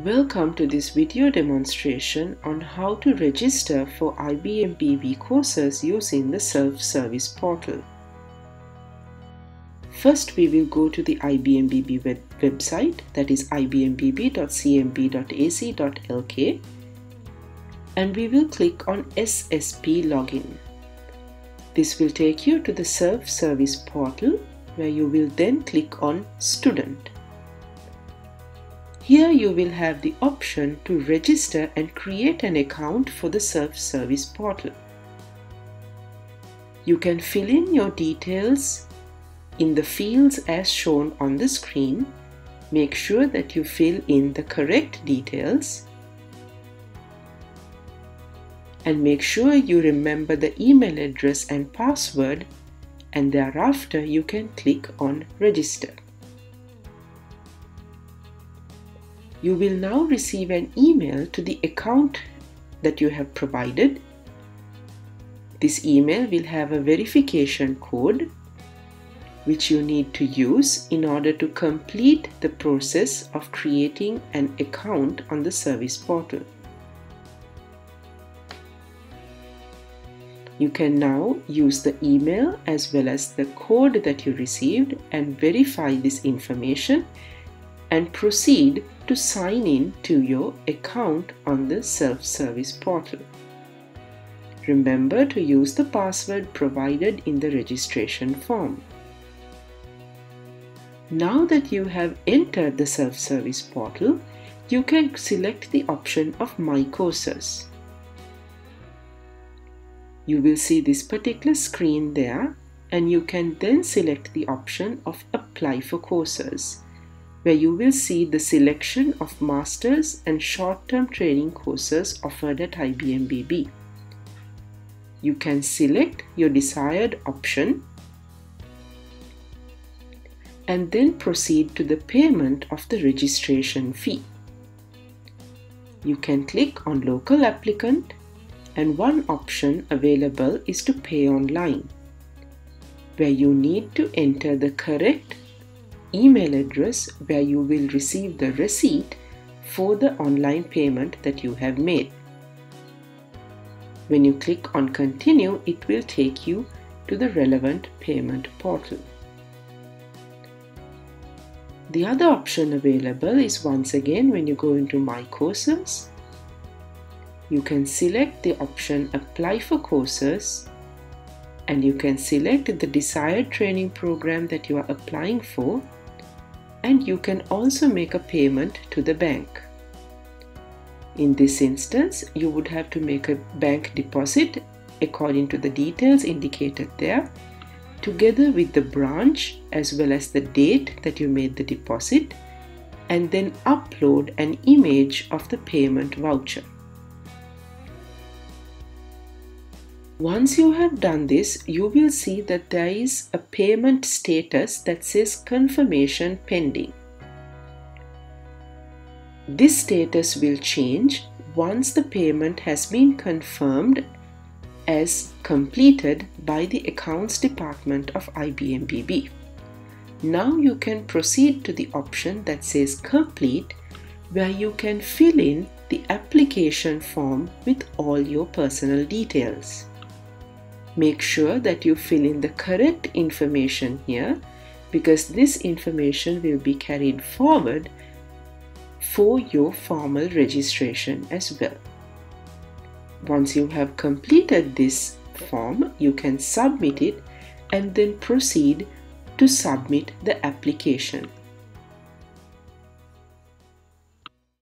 Welcome to this video demonstration on how to register for IBMBB courses using the self-service portal. First, we will go to the IBM web website that is ibmbb.cmb.ac.lk and we will click on SSP login. This will take you to the self-service portal where you will then click on student. Here you will have the option to register and create an account for the self-service portal. You can fill in your details in the fields as shown on the screen. Make sure that you fill in the correct details and make sure you remember the email address and password and thereafter you can click on register. You will now receive an email to the account that you have provided. This email will have a verification code which you need to use in order to complete the process of creating an account on the service portal. You can now use the email as well as the code that you received and verify this information and proceed to sign in to your account on the self-service portal. Remember to use the password provided in the registration form. Now that you have entered the self-service portal, you can select the option of My Courses. You will see this particular screen there and you can then select the option of Apply for Courses where you will see the selection of master's and short-term training courses offered at IBMBB. You can select your desired option and then proceed to the payment of the registration fee. You can click on local applicant and one option available is to pay online where you need to enter the correct email address where you will receive the receipt for the online payment that you have made. When you click on continue, it will take you to the relevant payment portal. The other option available is once again when you go into my courses, you can select the option apply for courses and you can select the desired training program that you are applying for and you can also make a payment to the bank. In this instance, you would have to make a bank deposit according to the details indicated there, together with the branch as well as the date that you made the deposit, and then upload an image of the payment voucher. Once you have done this, you will see that there is a payment status that says confirmation pending. This status will change once the payment has been confirmed as completed by the accounts department of IBMBB. Now you can proceed to the option that says complete where you can fill in the application form with all your personal details. Make sure that you fill in the correct information here because this information will be carried forward for your formal registration as well. Once you have completed this form, you can submit it and then proceed to submit the application.